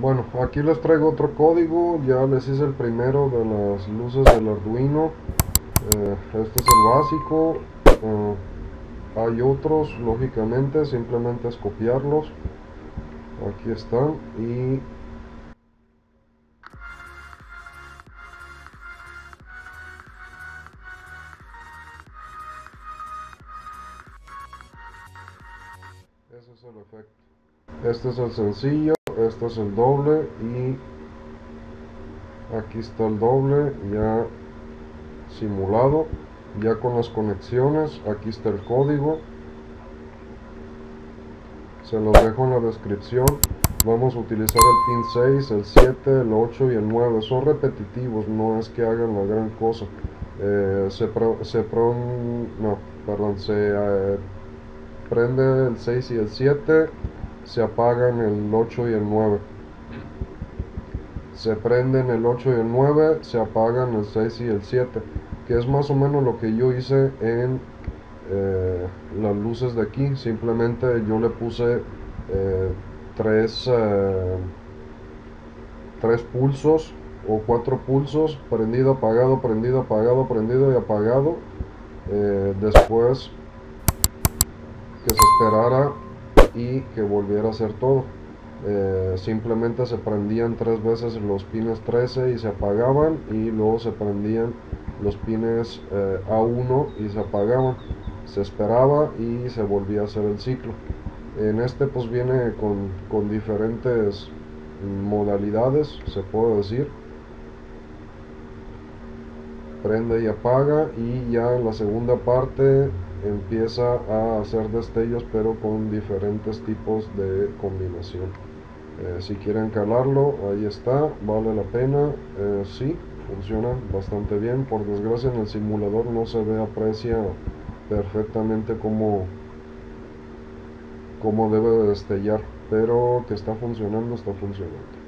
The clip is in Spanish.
bueno aquí les traigo otro código. Ya les hice el primero de las luces del arduino. Eh, este es el básico. Eh, hay otros lógicamente simplemente es copiarlos. Aquí están y ese es el efecto. Este es el sencillo este es el doble y aquí está el doble ya simulado ya con las conexiones aquí está el código. Se los dejo en la descripción. Vamos a utilizar el pin 6 el 7 el 8 y el 9 son repetitivos no es que hagan la gran cosa. Eh, se, pro, se pro, no, perdón, se eh, prende el 6 y el 7 se apagan el 8 y el 9 se prenden el 8 y el 9 se apagan el 6 y el 7 que es más o menos lo que yo hice en eh, las luces de aquí. Simplemente yo le puse eh, eh, pulsos o cuatro pulsos prendido apagado prendido apagado prendido y apagado eh, después que se esperara y que volviera a hacer todo. Eh, simplemente se prendían tres veces los pines 13 y se apagaban y luego se prendían los pines eh, A1 y se apagaban. Se esperaba y se volvía a hacer el ciclo. En este pues viene con, con diferentes modalidades se puede decir. Prende y apaga y ya en la segunda parte empieza a hacer destellos pero con diferentes tipos de combinación. Eh, si quieren calarlo ahí está vale la pena. Eh, sí funciona bastante bien. Por desgracia en el simulador no se ve aprecia perfectamente como como debe de destellar pero que está funcionando está funcionando